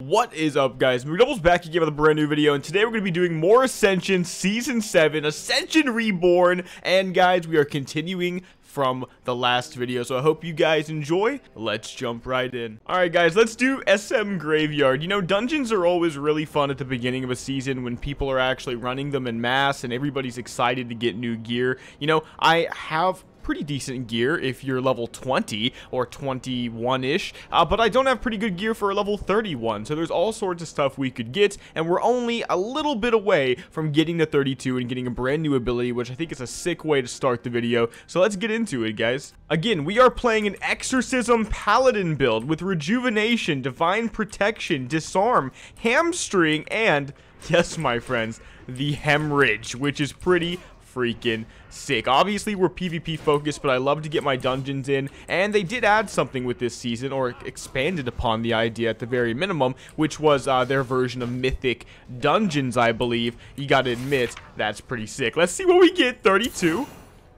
What is up guys, McDouble's back again with a brand new video and today we're going to be doing more Ascension Season 7, Ascension Reborn, and guys we are continuing from the last video, so I hope you guys enjoy. Let's jump right in. Alright guys, let's do SM Graveyard. You know, dungeons are always really fun at the beginning of a season when people are actually running them in mass and everybody's excited to get new gear. You know, I have pretty decent gear if you're level 20 or 21-ish, uh, but I don't have pretty good gear for a level 31, so there's all sorts of stuff we could get, and we're only a little bit away from getting to 32 and getting a brand new ability, which I think is a sick way to start the video, so let's get into it, guys. Again, we are playing an Exorcism Paladin build with Rejuvenation, Divine Protection, Disarm, Hamstring, and, yes, my friends, the Hemorrhage, which is pretty freaking sick. Obviously, we're PvP focused, but I love to get my dungeons in, and they did add something with this season, or expanded upon the idea at the very minimum, which was uh, their version of Mythic Dungeons, I believe. You gotta admit, that's pretty sick. Let's see what we get, 32.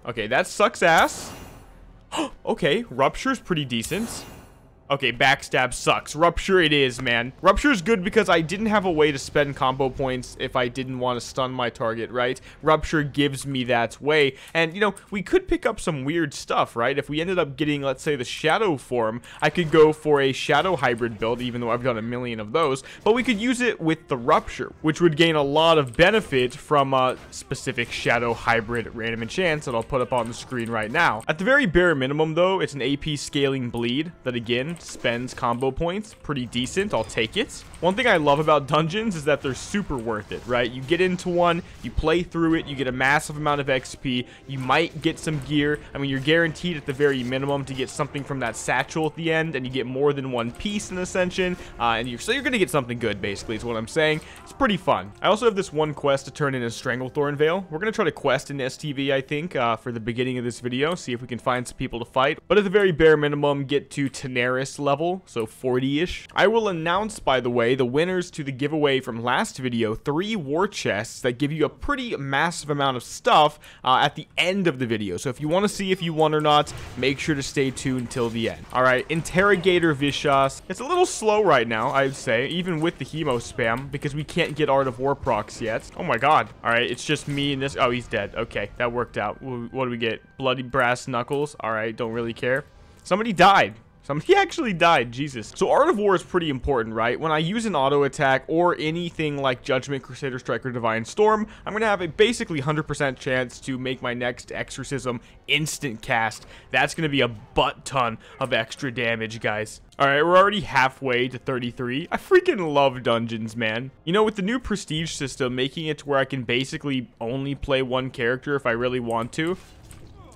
Okay, that sucks ass. okay, Rupture's pretty decent. Okay, backstab sucks. Rupture it is, man. Rupture is good because I didn't have a way to spend combo points if I didn't want to stun my target, right? Rupture gives me that way. And, you know, we could pick up some weird stuff, right? If we ended up getting, let's say, the Shadow form, I could go for a Shadow hybrid build, even though I've done a million of those. But we could use it with the Rupture, which would gain a lot of benefit from a specific Shadow hybrid random enchant that I'll put up on the screen right now. At the very bare minimum, though, it's an AP scaling bleed that, again, spends combo points. Pretty decent. I'll take it. One thing I love about dungeons is that they're super worth it, right? You get into one, you play through it, you get a massive amount of XP, you might get some gear. I mean, you're guaranteed at the very minimum to get something from that satchel at the end, and you get more than one piece in Ascension, uh, and you're, so you're going to get something good, basically, is what I'm saying. It's pretty fun. I also have this one quest to turn in a Stranglethorn Vale. We're going to try to quest in STV, I think, uh, for the beginning of this video, see if we can find some people to fight. But at the very bare minimum, get to Tanaris level, so 40-ish. I will announce, by the way, the winners to the giveaway from last video, three war chests that give you a pretty massive amount of stuff uh, at the end of the video. So if you want to see if you won or not, make sure to stay tuned till the end. All right, Interrogator Vishas. It's a little slow right now, I'd say, even with the Hemo spam, because we can't get Art of War procs yet. Oh my god. All right, it's just me and this. Oh, he's dead. Okay, that worked out. What do we get? Bloody Brass Knuckles. All right, don't really care. Somebody died. Somebody actually died, Jesus. So Art of War is pretty important, right? When I use an auto attack or anything like Judgment, Crusader Strike, or Divine Storm, I'm to have a basically 100% chance to make my next Exorcism instant cast. That's to be a butt ton of extra damage, guys. Alright, we're already halfway to 33. I freaking love dungeons, man. You know, with the new prestige system, making it to where I can basically only play one character if I really want to,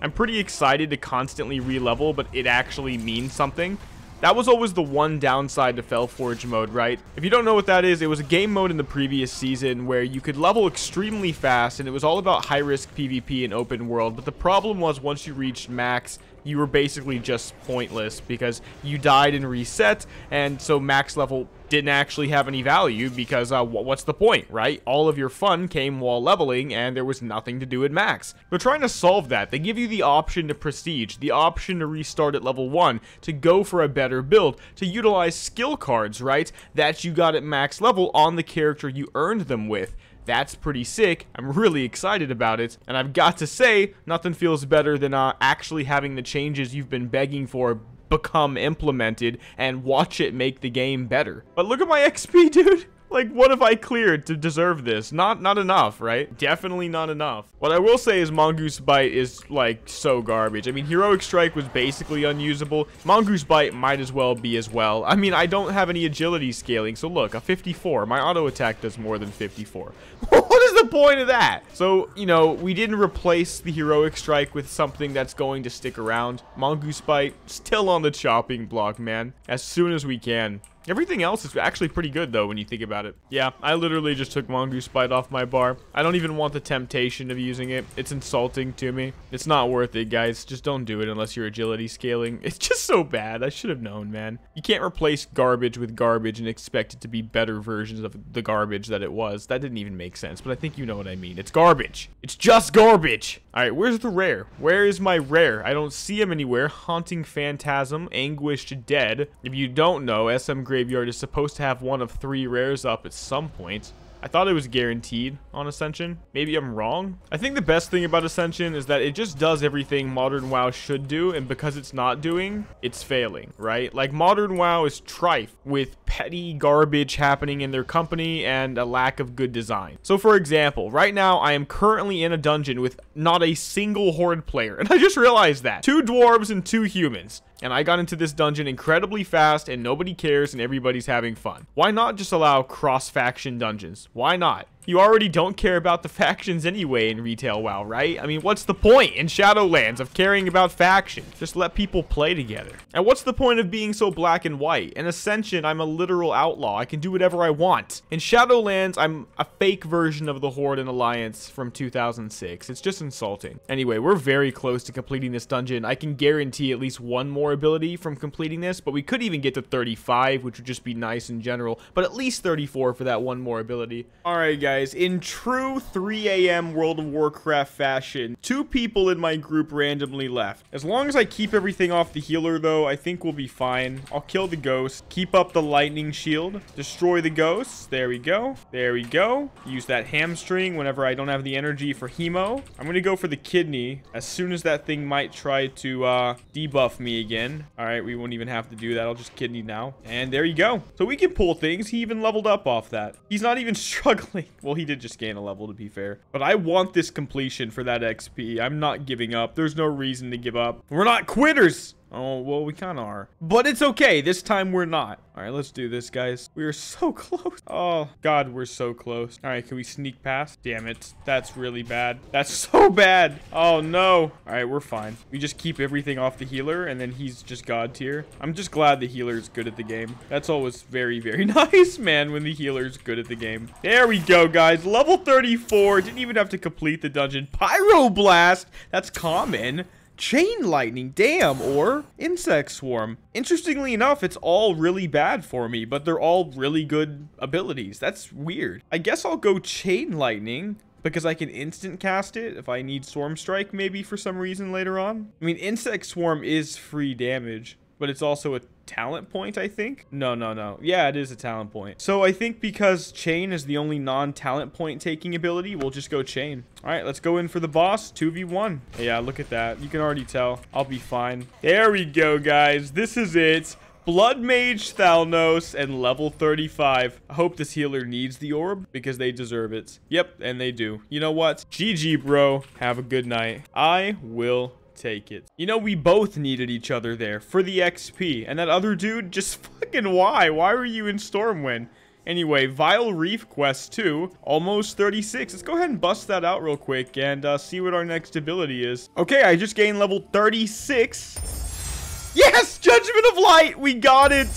I'm pretty excited to constantly re-level, but it actually means something. That was always the one downside to Felforge mode, right? If you don't know what that is, it was a game mode in the previous season where you could level extremely fast and it was all about high-risk PvP and open world, but the problem was once you reached max, you were basically just pointless because you died and reset, and so max level didn't actually have any value because uh, what's the point, right? All of your fun came while leveling and there was nothing to do at max. They're trying to solve that. They give you the option to prestige, the option to restart at level 1, to go for a better build, to utilize skill cards, right? That you got at max level on the character you earned them with. That's pretty sick. I'm really excited about it. And I've got to say, nothing feels better than uh, actually having the changes you've been begging for become implemented and watch it make the game better. But look at my XP, dude. Like, what have I cleared to deserve this? Not not enough, right? Definitely not enough. What I will say is Mongoose Bite is, like, so garbage. I mean, Heroic Strike was basically unusable. Mongoose Bite might as well be as well. I mean, I don't have any agility scaling, so look, a 54. My auto attack does more than 54. what is the point of that? So, you know, we didn't replace the Heroic Strike with something that's going to stick around. Mongoose Bite, still on the chopping block, man. As soon as we can. Everything else is actually pretty good, though, when you think about it. Yeah, I literally just took Mongoose Bite off my bar. I don't even want the temptation of using it. It's insulting to me. It's not worth it, guys. Just don't do it unless you're agility scaling. It's just so bad. I should have known, man. You can't replace garbage with garbage and expect it to be better versions of the garbage that it was. That didn't even make sense, but I think you know what I mean. It's garbage. It's just garbage. All right, where's the rare? Where is my rare? I don't see him anywhere. Haunting Phantasm, Anguished Dead. If you don't know, SM Graveyard is supposed to have one of three rares up at some point. I thought it was guaranteed on Ascension. Maybe I'm wrong. I think the best thing about Ascension is that it just does everything Modern WoW should do, and because it's not doing, it's failing, right? Like, Modern WoW is trife with petty garbage happening in their company and a lack of good design. So, for example, right now I am currently in a dungeon with not a single Horde player, and I just realized that. Two dwarves and two humans and I got into this dungeon incredibly fast and nobody cares and everybody's having fun. Why not just allow cross-faction dungeons? Why not? You already don't care about the factions anyway in Retail WoW, right? I mean, what's the point in Shadowlands of caring about factions? Just let people play together. And what's the point of being so black and white? In Ascension, I'm a literal outlaw. I can do whatever I want. In Shadowlands, I'm a fake version of the Horde and Alliance from 2006. It's just insulting. Anyway, we're very close to completing this dungeon. I can guarantee at least one more ability from completing this, but we could even get to 35, which would just be nice in general, but at least 34 for that one more ability. All right, guys guys, in true 3 a.m. World of Warcraft fashion, two people in my group randomly left. As long as I keep everything off the healer, though, I think we'll be fine. I'll kill the ghost, keep up the lightning shield, destroy the ghosts. There we go. There we go. Use that hamstring whenever I don't have the energy for hemo. I'm going to go for the kidney as soon as that thing might try to uh, debuff me again. All right, we won't even have to do that. I'll just kidney now. And there you go. So we can pull things. He even leveled up off that. He's not even struggling. Well, he did just gain a level, to be fair. But I want this completion for that XP. I'm not giving up. There's no reason to give up. We're not quitters! Oh, well, we kind of are. But it's okay. This time we're not. All right, let's do this, guys. We are so close. Oh, God, we're so close. All right, can we sneak past? Damn it. That's really bad. That's so bad. Oh, no. All right, we're fine. We just keep everything off the healer, and then he's just God tier. I'm just glad the healer is good at the game. That's always very, very nice, man, when the healer is good at the game. There we go, guys. Level 34. Didn't even have to complete the dungeon. Pyroblast. That's common. Chain Lightning, damn, or Insect Swarm. Interestingly enough, it's all really bad for me, but they're all really good abilities. That's weird. I guess I'll go Chain Lightning because I can instant cast it if I need Swarm Strike maybe for some reason later on. I mean, Insect Swarm is free damage, but it's also a talent point, I think. No, no, no. Yeah, it is a talent point. So I think because Chain is the only non-talent point taking ability, we'll just go Chain. All right, let's go in for the boss, 2v1. Yeah, look at that. You can already tell. I'll be fine. There we go, guys. This is it. Blood Mage Thalnos and level 35. I hope this healer needs the orb because they deserve it. Yep, and they do. You know what? GG, bro. Have a good night. I will take it. You know, we both needed each other there for the XP. And that other dude, just fucking why? Why were you in Stormwind? Anyway, Vile Reef Quest 2, almost 36. Let's go ahead and bust that out real quick and uh, see what our next ability is. Okay, I just gained level 36. Yes! Judgment of Light! We got it!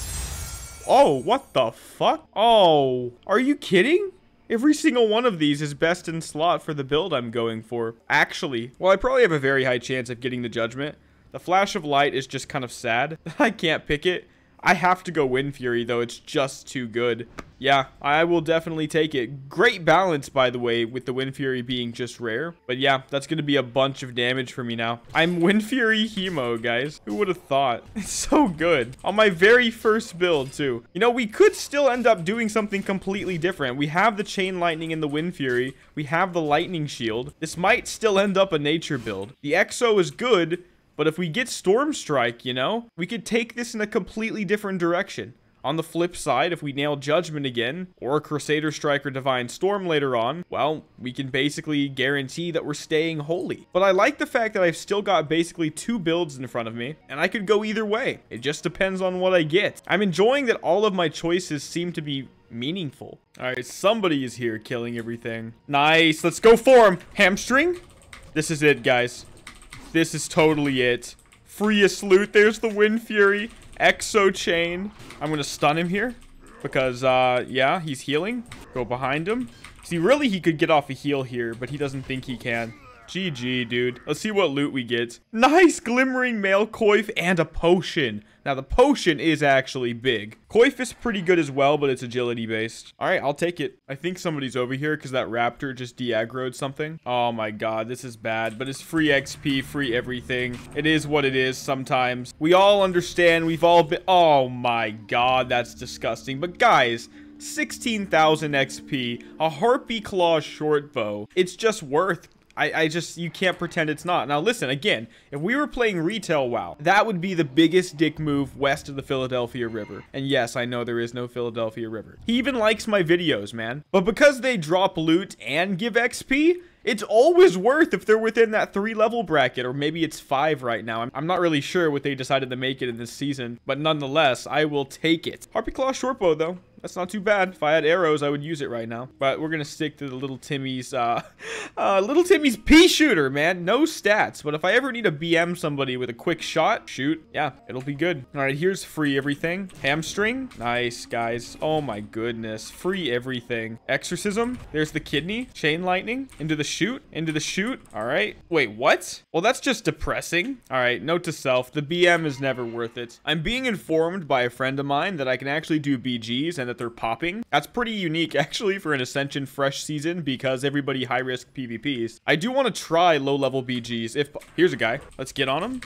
Oh, what the fuck? Oh, are you kidding? Every single one of these is best in slot for the build I'm going for. Actually, well, I probably have a very high chance of getting the Judgment. The Flash of Light is just kind of sad. I can't pick it. I have to go Wind Fury, though. It's just too good. Yeah, I will definitely take it. Great balance, by the way, with the Wind Fury being just rare. But yeah, that's going to be a bunch of damage for me now. I'm Wind Fury Hemo, guys. Who would have thought? It's so good. On my very first build, too. You know, we could still end up doing something completely different. We have the Chain Lightning and the Wind Fury. We have the Lightning Shield. This might still end up a nature build. The Exo is good, but if we get Storm Strike, you know, we could take this in a completely different direction. On the flip side, if we nail Judgment again, or Crusader Strike or Divine Storm later on, well, we can basically guarantee that we're staying holy. But I like the fact that I've still got basically two builds in front of me, and I could go either way. It just depends on what I get. I'm enjoying that all of my choices seem to be meaningful. All right, somebody is here killing everything. Nice, let's go for him. Hamstring? This is it, guys. This is totally it. Free Freest loot. There's the Wind Fury. Exo Chain. I'm going to stun him here. Because, uh, yeah, he's healing. Go behind him. See, really, he could get off a heal here, but he doesn't think he can. GG, dude. Let's see what loot we get. Nice glimmering mail coif and a potion. Now, the potion is actually big. Coif is pretty good as well, but it's agility based. All right, I'll take it. I think somebody's over here because that raptor just de-aggroed something. Oh my god, this is bad, but it's free XP, free everything. It is what it is sometimes. We all understand. We've all been... Oh my god, that's disgusting. But guys, 16,000 XP, a Harpy Claw short bow. It's just worth I, I just, you can't pretend it's not. Now listen, again, if we were playing retail WoW, that would be the biggest dick move west of the Philadelphia River. And yes, I know there is no Philadelphia River. He even likes my videos, man. But because they drop loot and give XP, it's always worth if they're within that three level bracket, or maybe it's five right now. I'm, I'm not really sure what they decided to make it in this season, but nonetheless, I will take it. Harpy Claw Shortbow, though. That's not too bad. If I had arrows, I would use it right now. But we're to stick to the Little Timmy's, uh, uh, Little Timmy's pea shooter, man. No stats. But if I ever need to BM somebody with a quick shot, shoot, yeah, it'll be good. All right, here's free everything. Hamstring. Nice, guys. Oh my goodness. Free everything. Exorcism. There's the kidney. Chain lightning. Into the shoot. Into the shoot. All right. Wait, what? Well, that's just depressing. All right, note to self. The BM is never worth it. I'm being informed by a friend of mine that I can actually do BGs and that they're popping. That's pretty unique actually for an Ascension fresh season because everybody high risk PvPs. I do want to try low level BGs if here's a guy. Let's get on him.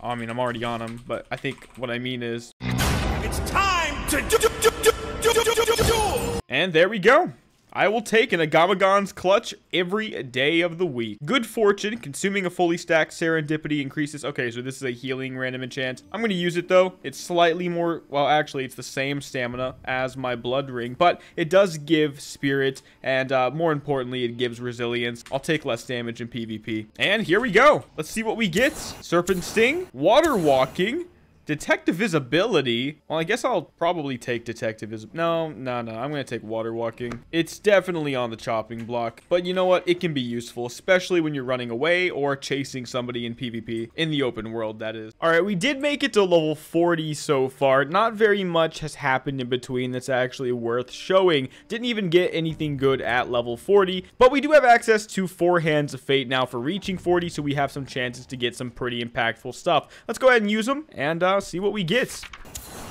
Oh, I mean, I'm already on him, but I think what I mean is it's time to do, do, do, And there we go. I will take an Agamaggan's clutch every day of the week. Good fortune, consuming a fully stacked serendipity increases. Okay, so this is a healing random enchant. I'm going to use it though. It's slightly more, well, actually, it's the same stamina as my blood ring, but it does give spirit and uh, more importantly, it gives resilience. I'll take less damage in PvP. And here we go. Let's see what we get. Serpent Sting, Water Walking, Detect Invisibility. Well, I guess I'll probably take detective. No, no, no. I'm going to take water walking. It's definitely on the chopping block. But you know what? It can be useful, especially when you're running away or chasing somebody in PvP. In the open world, that is. All right, we did make it to level 40 so far. Not very much has happened in between that's actually worth showing. Didn't even get anything good at level 40. But we do have access to four Hands of Fate now for reaching 40, so we have some chances to get some pretty impactful stuff. Let's go ahead and use them. And, uh, see what we get.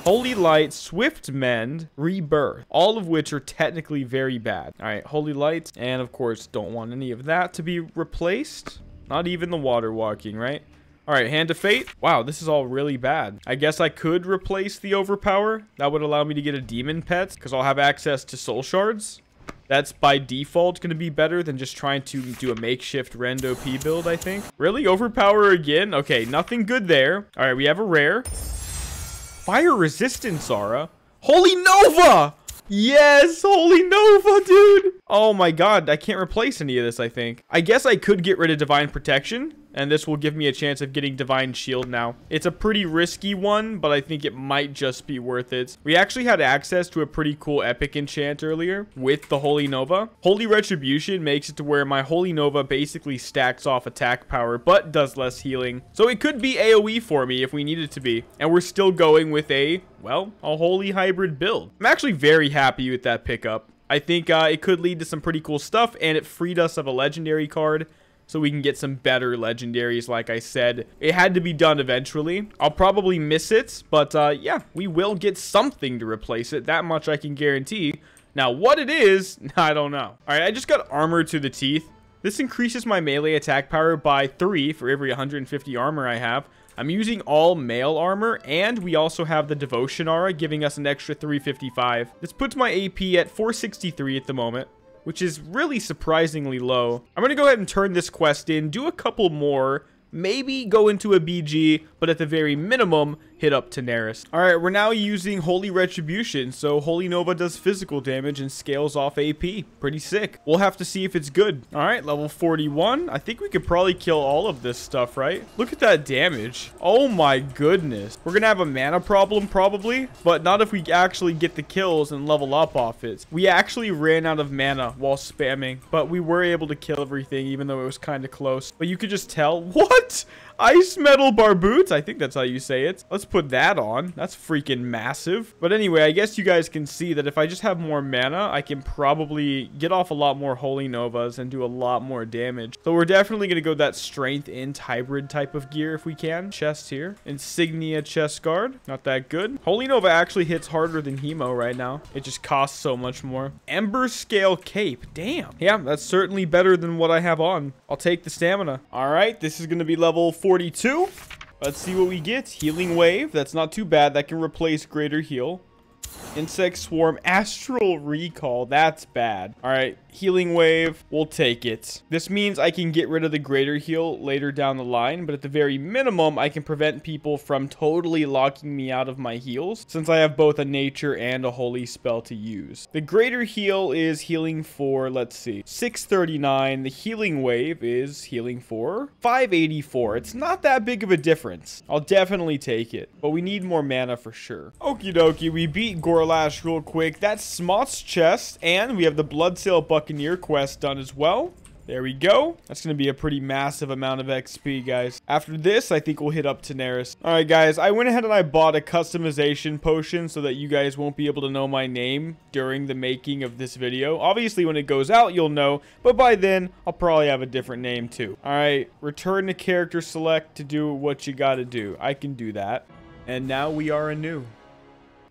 Holy Light, Swift Mend, Rebirth, all of which are technically very bad. All right, Holy Light, and of course, don't want any of that to be replaced. Not even the Water Walking, right? All right, Hand of Fate. Wow, this is all really bad. I guess I could replace the Overpower. That would allow me to get a Demon Pet, because I'll have access to Soul Shards. That's by default going to be better than just trying to do a makeshift Rendo P build, I think. Really? Overpower again? Okay, nothing good there. All right, we have a rare. Fire resistance, Aura. Holy Nova! Yes, Holy Nova, dude. Oh my god, I can't replace any of this, I think. I guess I could get rid of Divine Protection, and this will give me a chance of getting Divine Shield now. It's a pretty risky one, but I think it might just be worth it. We actually had access to a pretty cool epic enchant earlier with the Holy Nova. Holy Retribution makes it to where my Holy Nova basically stacks off attack power, but does less healing. So it could be AoE for me if we need it to be. And we're still going with a, well, a Holy Hybrid build. I'm actually very happy with that pickup. I think uh, it could lead to some pretty cool stuff, and it freed us of a legendary card so we can get some better legendaries like I said. It had to be done eventually. I'll probably miss it, but uh, yeah, we will get something to replace it. That much I can guarantee. Now, what it is, I don't know. All right, I just got armor to the teeth. This increases my melee attack power by 3 for every 150 armor I have. I'm using all mail armor, and we also have the Devotion Aura, giving us an extra 355. This puts my AP at 463 at the moment which is really surprisingly low. I'm going to go ahead and turn this quest in, do a couple more, maybe go into a BG, but at the very minimum, hit up Tanaris. All right, we're now using Holy Retribution, so Holy Nova does physical damage and scales off AP. Pretty sick. We'll have to see if it's good. All right, level 41. I think we could probably kill all of this stuff, right? Look at that damage. Oh my goodness. We're gonna have a mana problem probably, but not if we actually get the kills and level up off it. We actually ran out of mana while spamming, but we were able to kill everything even though it was kind of close. But you could just tell, what? Ice Metal Bar Boots. I think that's how you say it. Let's put that on. That's freaking massive. But anyway, I guess you guys can see that if I just have more mana, I can probably get off a lot more Holy Novas and do a lot more damage. So we're definitely going to go that Strength Int hybrid type of gear if we can. Chest here. Insignia chest guard. Not that good. Holy Nova actually hits harder than Hemo right now. It just costs so much more. Ember Scale Cape. Damn. Yeah, that's certainly better than what I have on. I'll take the stamina. All right, this is going to be level 4 42. Let's see what we get. Healing Wave. That's not too bad. That can replace Greater Heal. Insect Swarm, Astral Recall. That's bad. All right, Healing Wave. We'll take it. This means I can get rid of the Greater Heal later down the line, but at the very minimum, I can prevent people from totally locking me out of my heals, since I have both a Nature and a Holy spell to use. The Greater Heal is healing for, let's see, 639. The Healing Wave is healing for 584. It's not that big of a difference. I'll definitely take it, but we need more mana for sure. Okie dokie, we beat Gorlash real quick. That's Smot's chest, and we have the Bloodsail Buccaneer quest done as well. There we go. That's going to be a pretty massive amount of XP, guys. After this, I think we'll hit up Tanaris. All right, guys. I went ahead and I bought a customization potion so that you guys won't be able to know my name during the making of this video. Obviously, when it goes out, you'll know. But by then, I'll probably have a different name, too. All right. Return to character select to do what you got to do. I can do that. And now we are anew.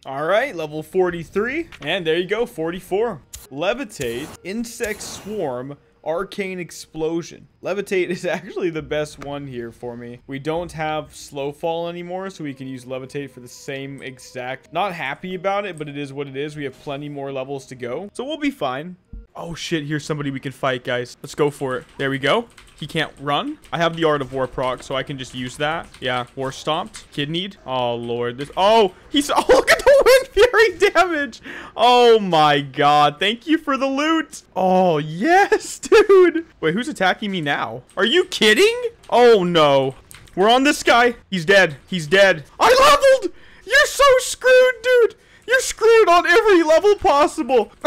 All right, level 43. And there you go, 44. Levitate, Insect Swarm, Arcane Explosion. Levitate is actually the best one here for me. We don't have Slow Fall anymore, so we can use Levitate for the same exact... Not happy about it, but it is what it is. We have plenty more levels to go, so we'll be fine. Oh shit, here's somebody we can fight, guys. Let's go for it. There we go. He can't run. I have the Art of War proc, so I can just use that. Yeah, War Stomped. Kidneyed. Oh, Lord. This. Oh, he's... Oh, look at the Wind Fury damage. Oh, my God. Thank you for the loot. Oh, yes, dude. Wait, who's attacking me now? Are you kidding? Oh, no. We're on this guy. He's dead. He's dead. I leveled. You're so screwed, dude. You're screwed on every level possible.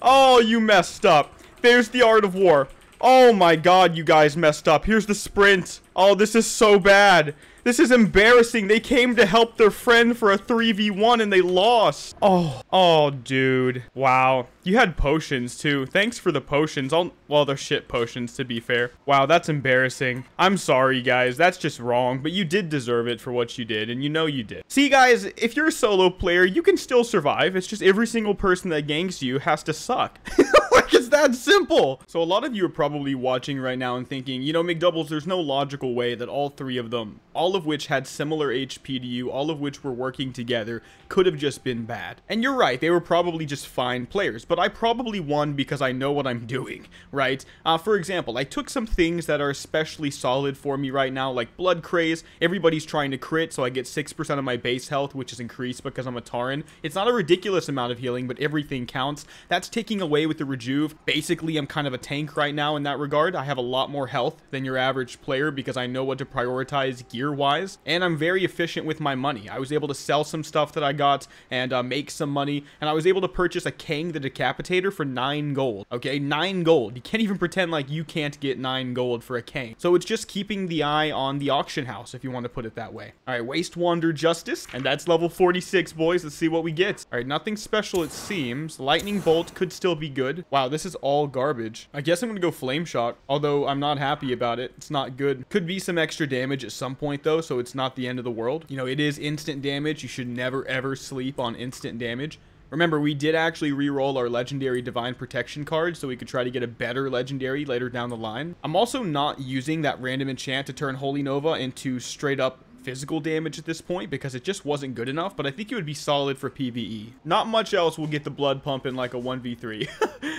oh, you messed up. There's the Art of War. Oh my god, you guys messed up. Here's the sprint. Oh, this is so bad. This is embarrassing. They came to help their friend for a 3v1 and they lost. Oh, oh, dude. Wow. You had potions too. Thanks for the potions. I'll, well, they're shit potions to be fair. Wow, that's embarrassing. I'm sorry, guys. That's just wrong, but you did deserve it for what you did, and you know you did. See, guys, if you're a solo player, you can still survive. It's just every single person that ganks you has to suck. like, it's that simple. So a lot of you are probably watching right now and thinking, you know, McDoubles, there's no logical way that all three of them, all of which had similar HP to you, all of which were working together, could have just been bad. And you're right, they were probably just fine players, but I probably won because I know what I'm doing, right? Uh, for example, I took some things that are especially solid for me right now, like Blood Craze. Everybody's trying to crit, so I get 6% of my base health, which is increased because I'm a Tauren. It's not a ridiculous amount of healing, but everything counts. That's taking away with the Rejuve. Basically, I'm kind of a tank right now in that regard. I have a lot more health than your average player because I know what to prioritize gear-wise, and I'm very efficient with my money. I was able to sell some stuff that I got and uh, make some money, and I was able to purchase a Kang the Decapitator for 9 gold, okay? 9 gold. You can't even pretend like you can't get 9 gold for a Kang. So it's just keeping the eye on the auction house, if you want to put it that way. All right, Waste Wander Justice, and that's level 46, boys. Let's see what we get. All right, nothing special, it seems. Lightning Bolt could still be good. Wow, this is all garbage. I guess I'm going to go Flame Shock, although I'm not happy about it. It's not good. Could be some extra damage at some point, though, so it's not the end of the world. You know, it is instant damage. You should never, ever sleep on instant damage. Remember, we did actually re-roll our legendary Divine Protection card so we could try to get a better legendary later down the line. I'm also not using that random enchant to turn Holy Nova into straight up physical damage at this point because it just wasn't good enough, but I think it would be solid for PvE. Not much else will get the blood pumping like a 1v3.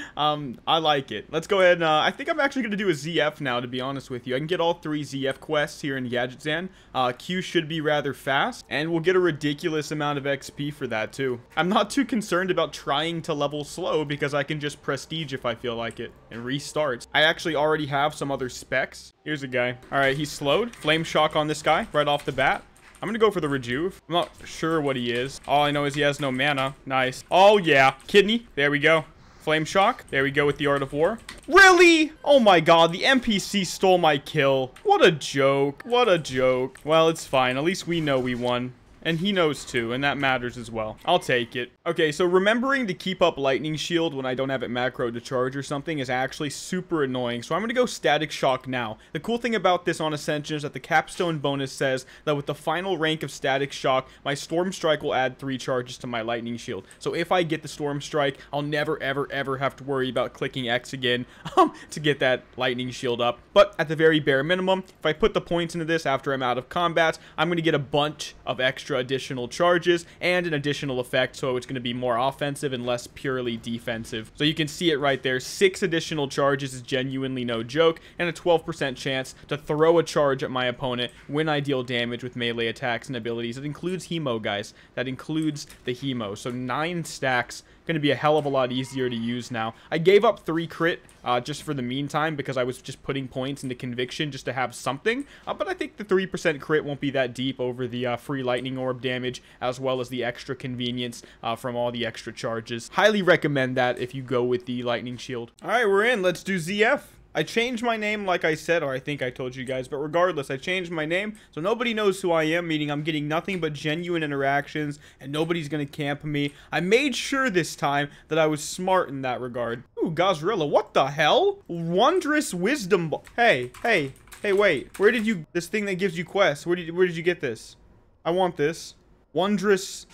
um, I like it. Let's go ahead and, uh, I think I'm actually going to do a ZF now, to be honest with you. I can get all three ZF quests here in Gadgetzan. Uh, Q should be rather fast, and we'll get a ridiculous amount of XP for that, too. I'm not too concerned about trying to level slow because I can just prestige if I feel like it and restart. I actually already have some other specs. Here's a guy. All right, he's slowed. Flame shock on this guy right off the bat. I'm gonna go for the Rejuve. I'm not sure what he is. All I know is he has no mana. Nice. Oh, yeah. Kidney. There we go. Flame Shock. There we go with the Art of War. Really? Oh my god, the NPC stole my kill. What a joke. What a joke. Well, it's fine. At least we know we won. And he knows too, and that matters as well. I'll take it. Okay, so remembering to keep up Lightning Shield when I don't have it macro to charge or something is actually super annoying. So I'm going to go Static Shock now. The cool thing about this on Ascension is that the Capstone bonus says that with the final rank of Static Shock, my Storm Strike will add 3 charges to my Lightning Shield. So if I get the Storm Strike, I'll never, ever, ever have to worry about clicking X again um, to get that Lightning Shield up. But at the very bare minimum, if I put the points into this after I'm out of combat, I'm going to get a bunch of extra extra additional charges and an additional effect, so it's going to be more offensive and less purely defensive. So you can see it right there. Six additional charges is genuinely no joke, and a 12% chance to throw a charge at my opponent when I deal damage with melee attacks and abilities. It includes Hemo, guys. That includes the Hemo. So nine stacks going to be a hell of a lot easier to use now. I gave up three crit uh, just for the meantime because I was just putting points into conviction just to have something. Uh, but I think the 3% crit won't be that deep over the uh, free lightning orb damage as well as the extra convenience uh, from all the extra charges. Highly recommend that if you go with the lightning shield. All right, we're in. Let's do ZF. I changed my name like I said, or I think I told you guys, but regardless, I changed my name, so nobody knows who I am, meaning I'm getting nothing but genuine interactions, and nobody's gonna camp me. I made sure this time that I was smart in that regard. Ooh, Gahz'rilla, what the hell? Wondrous Wisdom Ball. Hey, hey, hey, wait. Where did you, this thing that gives you quests, where did, where did you get this? I want this. Wondrous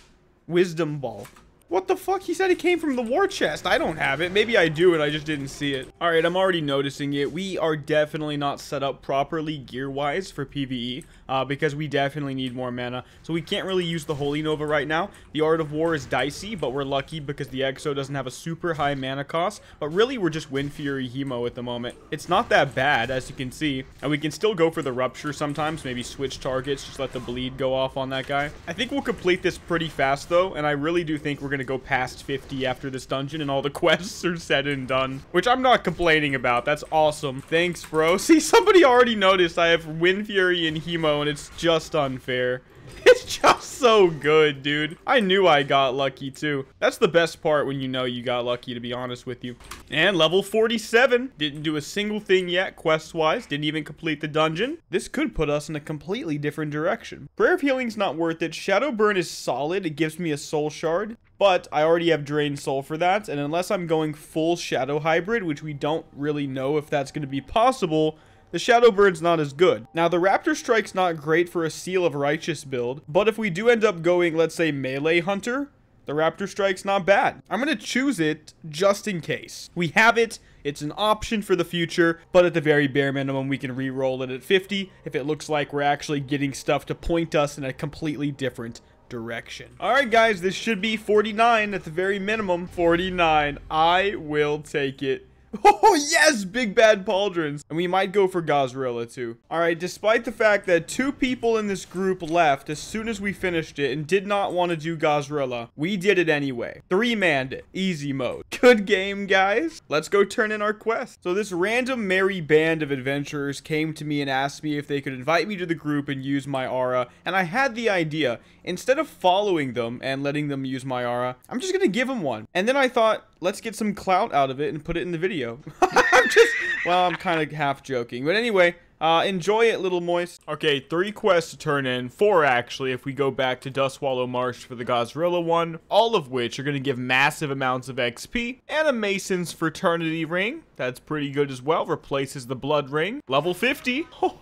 Wisdom Ball. What the fuck? He said it came from the war chest. I don't have it. Maybe I do and I just didn't see it. All right, I'm already noticing it. We are definitely not set up properly gear-wise for PvE uh, because we definitely need more mana. So we can't really use the Holy Nova right now. The Art of War is dicey, but we're lucky because the Exo doesn't have a super high mana cost. But really, we're just Wind Fury Hemo at the moment. It's not that bad, as you can see. And we can still go for the Rupture sometimes. Maybe switch targets, just let the bleed go off on that guy. I think we'll complete this pretty fast, though. And I really do think we're going to go past 50 after this dungeon and all the quests are said and done. Which I'm not complaining about. That's awesome. Thanks, bro. See, somebody already noticed I have Wind Fury and Hemo and it's just unfair. It's just so good, dude. I knew I got lucky, too. That's the best part when you know you got lucky, to be honest with you. And level 47. Didn't do a single thing yet, quest-wise. Didn't even complete the dungeon. This could put us in a completely different direction. Prayer of Healing's not worth it. Shadow Burn is solid. It gives me a soul shard. But I already have Drained Soul for that. And unless I'm going full Shadow Hybrid, which we don't really know if that's going to be possible, the Shadow Burn's not as good. Now, the Raptor Strike's not great for a Seal of Righteous build, but if we do end up going, let's say, Melee Hunter, the Raptor Strike's not bad. I'm going to choose it just in case. We have it. It's an option for the future, but at the very bare minimum, we can re-roll it at 50 if it looks like we're actually getting stuff to point us in a completely different direction. All right, guys, this should be 49 at the very minimum. 49. I will take it. Oh, yes, big bad pauldrons. And we might go for Gahz'rilla, too. All right, despite the fact that two people in this group left as soon as we finished it and did not want to do Gahz'rilla, we did it anyway. Three-manned it. Easy mode. Good game, guys. Let's go turn in our quest. So this random merry band of adventurers came to me and asked me if they could invite me to the group and use my aura. And I had the idea, instead of following them and letting them use my aura, I'm just going to give them one. And then I thought, let's get some clout out of it and put it in the video. I'm just, well, I'm kind of half joking. But anyway, uh, enjoy it, little moist. Okay, three quests to turn in. Four, actually, if we go back to Dustwallow Marsh for the Gahz'rilla one. All of which are going to give massive amounts of XP. And a Mason's Fraternity Ring. That's pretty good as well. Replaces the Blood Ring. Level 50.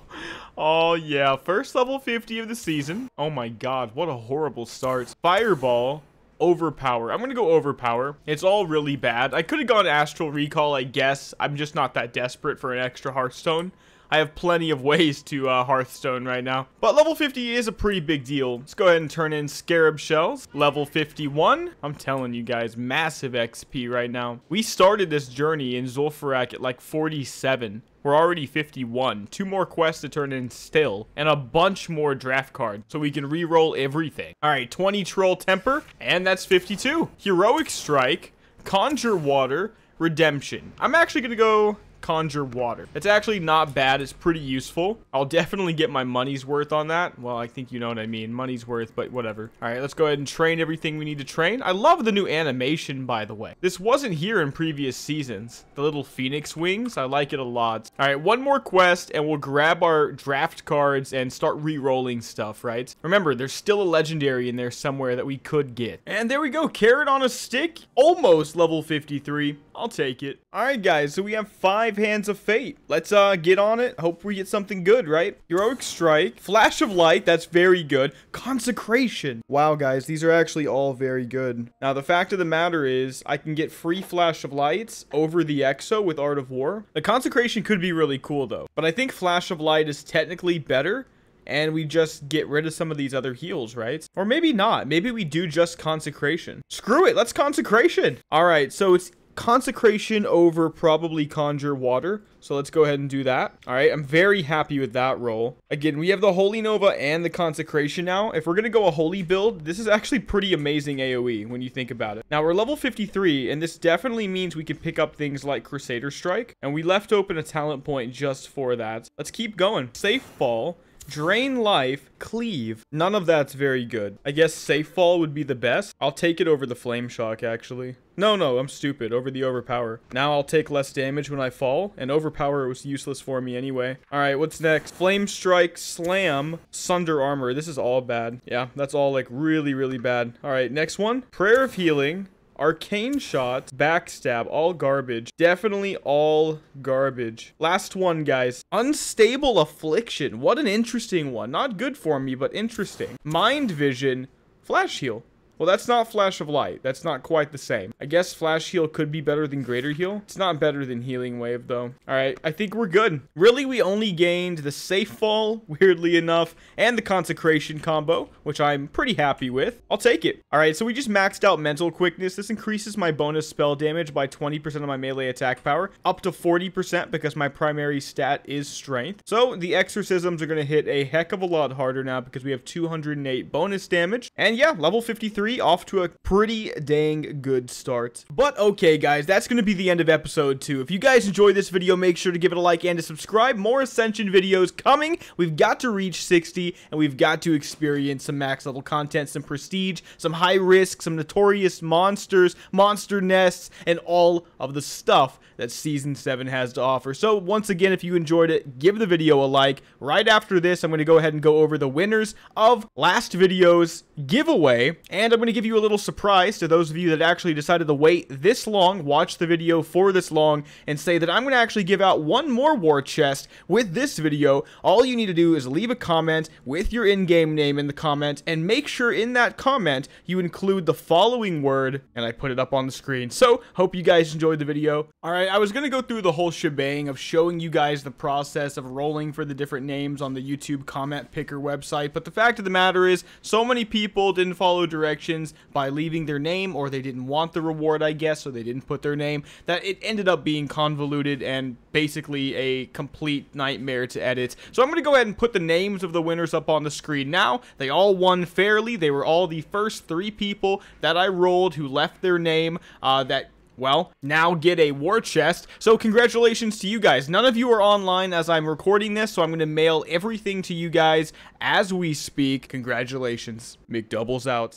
Oh, yeah. First level 50 of the season. Oh my god, what a horrible start. Fireball overpower. I'm going to go overpower. It's all really bad. I could have gone astral recall, I guess. I'm just not that desperate for an extra Hearthstone. I have plenty of ways to uh, Hearthstone right now. But level 50 is a pretty big deal. Let's go ahead and turn in Scarab Shells. Level 51. I'm telling you guys, massive XP right now. We started this journey in Zul'Farrak at like 47. We're already 51. Two more quests to turn in still. And a bunch more draft cards. So we can re-roll everything. Alright, 20 Troll Temper. And that's 52. Heroic Strike. Conjure Water. Redemption. I'm actually going to go conjure water. It's actually not bad. It's pretty useful. I'll definitely get my money's worth on that. Well, I think you know what I mean. Money's worth, but whatever. All right, let's go ahead and train everything we need to train. I love the new animation, by the way. This wasn't here in previous seasons. The little phoenix wings, I like it a lot. All right, one more quest, and we'll grab our draft cards and start re-rolling stuff, right? Remember, there's still a legendary in there somewhere that we could get. And there we go, carrot on a stick, almost level 53. I'll take it. All right, guys, so we have five hands of fate. Let's uh get on it. Hope we get something good, right? Heroic strike, flash of light, that's very good. Consecration. Wow, guys, these are actually all very good. Now, the fact of the matter is, I can get free flash of lights over the exo with Art of War. The consecration could be really cool, though. But I think flash of light is technically better and we just get rid of some of these other heals, right? Or maybe not. Maybe we do just consecration. Screw it. Let's consecration. All right. So it's consecration over probably conjure water. So let's go ahead and do that. All right, I'm very happy with that roll. Again, we have the Holy Nova and the consecration now. If we're going to go a holy build, this is actually pretty amazing AoE when you think about it. Now we're level 53 and this definitely means we can pick up things like Crusader Strike. And we left open a talent point just for that. Let's keep going. Safe fall. Drain life, cleave. None of that's very good. I guess safe fall would be the best. I'll take it over the flame shock, actually. No, no, I'm stupid. Over the overpower. Now I'll take less damage when I fall, and overpower was useless for me anyway. Alright, what's next? Flame strike, slam, sunder armor. This is all bad. Yeah, that's all like really, really bad. Alright, next one. Prayer of healing. Arcane shot, backstab, all garbage. Definitely all garbage. Last one, guys. Unstable affliction. What an interesting one. Not good for me, but interesting. Mind vision, flash heal. Well, that's not Flash of Light. That's not quite the same. I guess Flash Heal could be better than Greater Heal. It's not better than Healing Wave, though. All right, I think we're good. Really, we only gained the Safe Fall, weirdly enough, and the Consecration combo, which I'm pretty happy with. I'll take it. All right, so we just maxed out Mental Quickness. This increases my bonus spell damage by 20% of my melee attack power, up to 40% because my primary stat is Strength. So the Exorcisms are going to hit a heck of a lot harder now because we have 208 bonus damage. And yeah, level 53 3 off to a pretty dang good start. But okay, guys, that's going to be the end of episode 2. If you guys enjoyed this video, make sure to give it a like and to subscribe. More Ascension videos coming. We've got to reach 60, and we've got to experience some max level content, some prestige, some high risk, some notorious monsters, monster nests, and all of the stuff that Season 7 has to offer. So once again, if you enjoyed it, give the video a like. Right after this, I'm going to go ahead and go over the winners of last video's giveaway, and I'm going to give you a little surprise to those of you that actually decided to wait this long, watch the video for this long, and say that I'm going to actually give out one more war chest with this video. All you need to do is leave a comment with your in-game name in the comment, and make sure in that comment you include the following word, and I put it up on the screen. So, hope you guys enjoyed the video. Alright, I was going to go through the whole shebang of showing you guys the process of rolling for the different names on the YouTube comment picker website, but the fact of the matter is, so many people didn't follow directions by leaving their name or they didn't want the reward, I guess, so they didn't put their name, that it ended up being convoluted and basically a complete nightmare to edit. So I'm going to go ahead and put the names of the winners up on the screen now. They all won fairly. They were all the first three people that I rolled who left their name uh, that well, now get a war chest. So congratulations to you guys. None of you are online as I'm recording this, so I'm going to mail everything to you guys as we speak. Congratulations. McDoubles out.